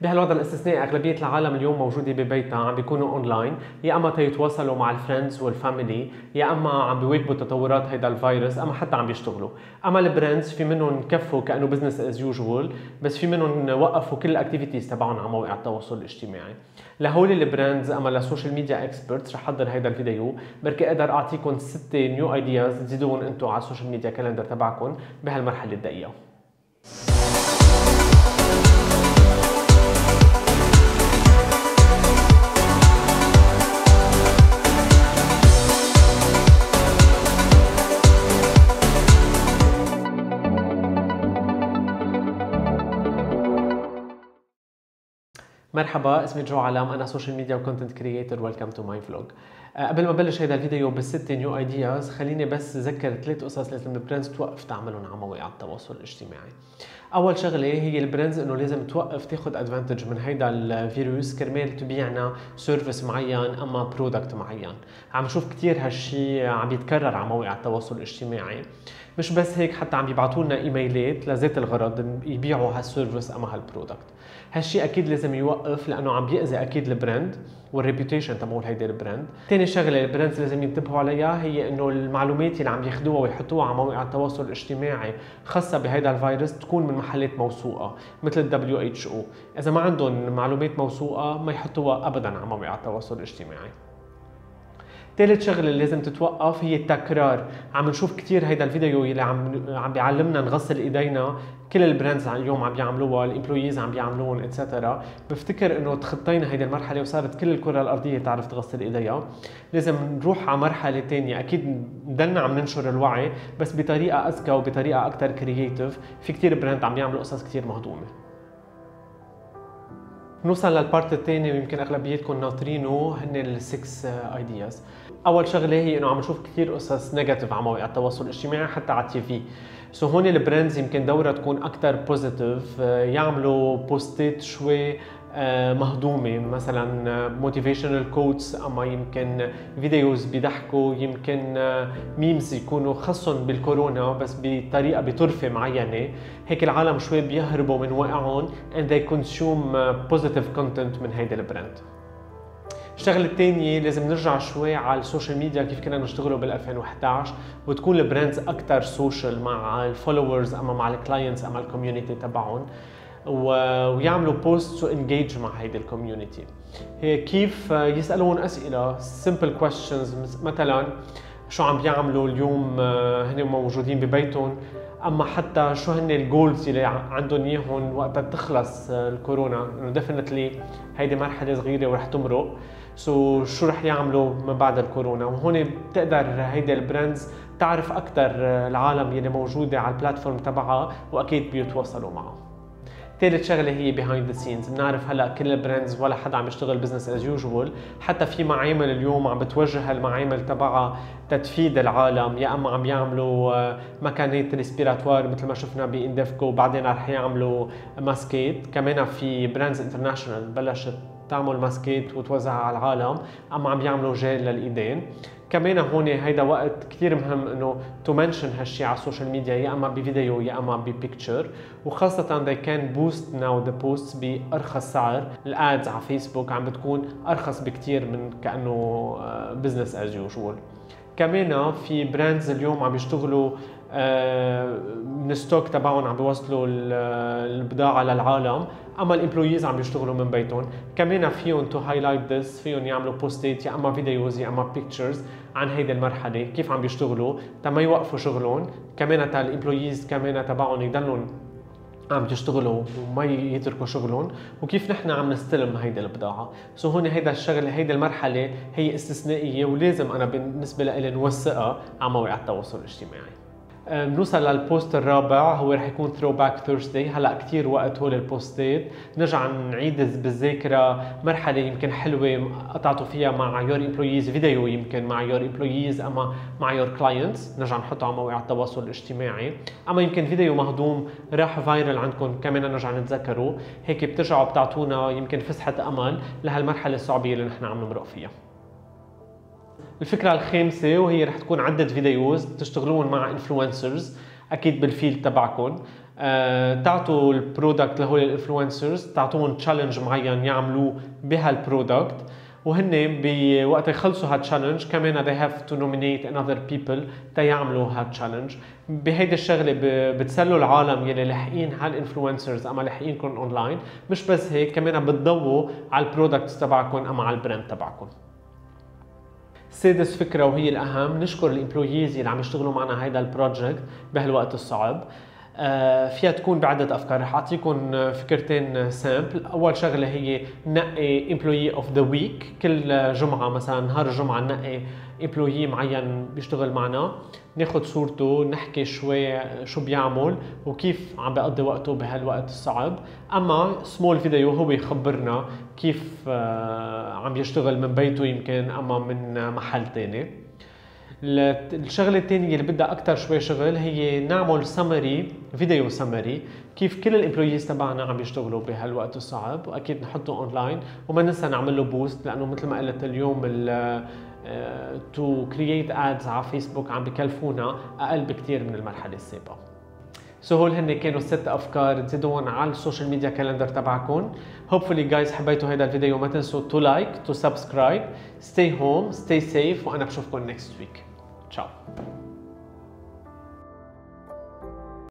بهالوضع الاستثنائي أغلبية العالم اليوم موجودة ببيتها عم بيكونوا اونلاين يا أما تيتواصلوا مع ال friends وال family يا أما عم بيواكبوا تطورات هيدا الفيروس أما حتى عم بيشتغلوا. أما ال brands في منهم كفوا كأنه business as usual بس في منهم وقفوا كل ال activities تبعهم على مواقع التواصل الاجتماعي. لهول ال brands أما لل social media experts رح أحضر هيدا الفيديو. بركي أقدر أعطيكم ستة new ideas تزيدوهم أنتم على ال social media calendar تبعكم بهالمرحلة الدقيقة. مرحبا اسمي جو علام أنا social media و content creator welcome to my vlog قبل ما أبلش هذا الفيديو بالست new ideas خليني بس اذكر ثلاث قصص لازم ال brands توقف تعملهم على مواقع التواصل الاجتماعي. أول شغلة هي ال brands إنه لازم توقف تاخذ advantage من هيدا الفيروس كرمال تبيعنا service معين أما product معين. عم نشوف كثير هالشيء عم يتكرر على مواقع التواصل الاجتماعي. مش بس هيك حتى عم يبعثوا لنا إيميلات لذات الغرض يبيعوا هال service أما هال product هالشيء أكيد لازم يوقف لأنه عم بيأذي أكيد ال brand. وال reputation تبعول هيدي ال brand، ثاني شغلة ال brands لازم ينتبهوا عليها هي إنه المعلومات اللي عم ياخذوها ويحطوها على مواقع التواصل الاجتماعي خاصة بهيدا الفيروس تكون من محلات موثوقة مثل WHO، إذا ما عندهم معلومات موثوقة ما يحطوها ابدا على مواقع التواصل الاجتماعي. ثالث شغلة اللي لازم تتوقف هي التكرار. عم نشوف كثير هيدا الفيديو اللي عم عم بيعلمنا نغسل إيدينا. كل ال brands اليوم عم بيعملوها ال employees عم بيعملوهم et cetera بفتكر إنه تخطينا هيدي المرحلة وصارت كل الكرة الأرضية تعرف تغسل إيديها. لازم نروح على مرحلة ثانية أكيد نضلنا عم ننشر الوعي بس بطريقة أذكى وبطريقة أكثر creative في كثير brand عم بيعملوا قصص كثير مهضومة. نوصل لل part الثاني ويمكن أغلبيتكم ناطرينه هن ال six ideas أول شغلة هي إنه عم نشوف كثير قصص negative على مواقع التواصل الاجتماعي حتى على ال TV. so هون ال brands يمكن دورها تكون أكثر positive يعملوا post ات شوي آه، مهضومه مثلا motivational quotes أما يمكن videos بيضحكوا يمكن memes يكونوا خصهم بالكورونا بس بطريقة بطرفة معينة. هيك العالم شوي بيهربوا من وقعهم and they consume positive content من هيدا البراند الشغلة الثانية لازم نرجع شوي على ال social media كيف كنا نشتغلوا بال 2011 وتكون ال brands أكثر social مع ال followers أما مع ال clients أما ال community تبعهم. ويعملوا post to engage مع هيدي ال community كيف يسألون أسئلة سمبل كويستشنز مثلا شو عم بيعملوا اليوم آه، هن موجودين ببيتهم أما حتى شو هن ال goals اللي عندهم إياهم وقت تخلص آه، الكورونا. إنه definitely هيدي مرحلة صغيرة ورح تمرق. so so, شو رح يعملوا من بعد الكورونا؟ وهون بتقدر هيدي ال brands تعرف أكثر آه، العالم يلي موجودة على ال platform تبعها وأكيد بيتواصلوا معه ثالث شغلة هي behind the scenes بنعرف هلا كل ال brands ولا حدا عم يشتغل business as usual حتى في معامل اليوم عم بتوجه المعامل تبعها تتفيد العالم. يا أما عم يعملوا آه، مكانات respiratoire مثل ما شفنا باندفكو وبعدين رح يعملوا ماسكيت كمان في brands international بلشت تعمل ماسكيت وتوزعها على العالم أما عم يعملوا جيل للإيدين. كمان هون هيدا وقت كثير مهم إنه to mention هالشيء على ال social media يا أما بفيديو يا أما ب picture وخاصة they can boost now the posts بأرخص سعر. ال ads على فيسبوك عم بتكون أرخص بكثير من كأنه business as usual كمان في brands اليوم عم يشتغلوا آه، من ال stock تبعهم عم بيوصلوا البضاعه للعالم اما ال employees عم يشتغلوا من بيتهم كمان فيهم to highlight this فيهم يعملوا post ات يا اما videos يا اما pictures عن هيدي المرحله كيف عم بيشتغلوا تما يوقفوا شغلهم كمان تا ال employees كمان تبعهم يضلوا عم يشتغلوا وما يتركوا شغلهم وكيف نحن عم نستلم هيدي البضاعه so هون هيدا الشغله هيدي المرحله هي استثنائيه ولازم أنا بالنسبة لي نوثقها على مواقع التواصل الاجتماعي بنوصل لل post الرابع هو رح يكون throwback Thursday هلأ كثير وقت هول ال post ات. نرجع نعيد بالذاكرة. مرحلة يمكن حلوة قطعتوا فيها مع your employees video يمكن مع your employees أما مع your clients نرجع نحطه على مواقع التواصل الاجتماعي. أما يمكن فيديو مهضوم راح viral عندكم كمان نرجع نتذكره. هيك بترجعوا بتعطونا يمكن فسحة امل لهالمرحلة الصعبة اللي نحن عم نمرق فيها. الفكرة الخامسة وهي رح تكون عدة videos تشتغلون مع influencers أكيد بال field تبعكم. آه، تعطوا ال product لهول ال influencers تعطوهم challenge معين يعملوه بهال product. وهن بوقت يخلصوا هال challenge كمان they have to nominate another people تيعملوا هال challenge بهيدي الشغلة بتسلوا العالم يلي لاحقين هال influencers أما لاحقينكم اونلاين مش بس هيك كمان بتضووا على ال products تبعكم أما على ال brand تبعكم. سادس فكرة وهي الأهم نشكر ال employees اللي عم يشتغلوا معنا هيدا ال project بهالوقت الصعب. آه، فيها تكون بعدة أفكار. رح أعطيكم فكرتين simple أول شغلة هي نقي employee of the week كل جمعة مثلا نهار الجمعة نقي employee معين بيشتغل معنا ناخذ صورته نحكي شوي شو بيعمل وكيف عم بيقضي وقته بهالوقت الصعب. أما small video هو يخبرنا كيف آه، عم يشتغل من بيته يمكن أما من محل تاني. الشغلة الثانية اللي بدها أكثر شوي شغل هي نعمل summary video summary كيف كل ال employees تبعنا عم يشتغلوا بهالوقت الصعب. وأكيد نحطه اونلاين وما ننسى نعمل له boost لأنه مثل ما قلت اليوم to create ads على فيسبوك عم بكلفونا أقل بكثير من المرحلة السابقة. so هول هن كانوا ست افكار تزيدوهم على ال social media calendar تبعكم hopefully guys حبيتوا هذا الفيديو ما تنسوا to like to subscribe stay home stay safe وأنا بشوفكم next week Ciao.